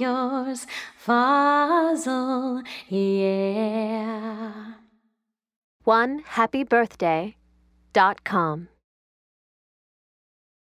yours, Fazel, yeah. One happy birthday dot com.